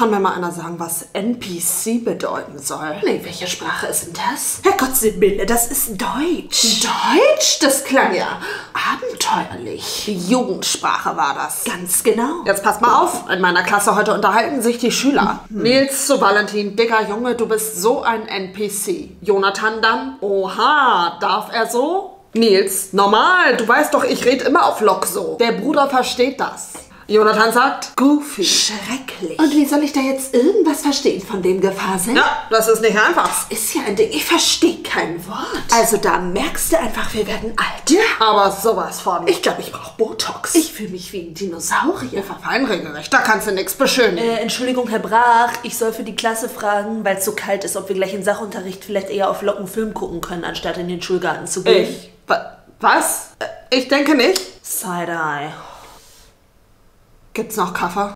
Kann mir mal einer sagen, was NPC bedeuten soll? Nee, welche Sprache ist denn das? Herrgott, Sibylle, das ist Deutsch. Deutsch? Das klang ja abenteuerlich. Die Jugendsprache war das. Ganz genau. Jetzt pass mal auf, in meiner Klasse heute unterhalten sich die Schüler. Nils zu Valentin, dicker Junge, du bist so ein NPC. Jonathan dann, oha, darf er so? Nils, normal, du weißt doch, ich rede immer auf Lock so. Der Bruder versteht das. Jonathan sagt, goofy. Schrecklich. Und wie soll ich da jetzt irgendwas verstehen von dem Gefasel? Ja, das ist nicht einfach. Ist ja ein Ding. Ich verstehe kein Wort. Also da merkst du einfach, wir werden alt. Ja. Aber sowas von. Ich glaube, ich brauche Botox. Ich fühle mich wie ein Dinosaurier. Fein regelrecht, da kannst du nichts beschönigen. Äh, Entschuldigung, Herr Brach, ich soll für die Klasse fragen, weil es so kalt ist, ob wir gleich im Sachunterricht vielleicht eher auf Locken Film gucken können, anstatt in den Schulgarten zu gehen. ich. Wa- Was? Äh, Ich denke nicht. Side-Eye. Gibt's noch Kaffee?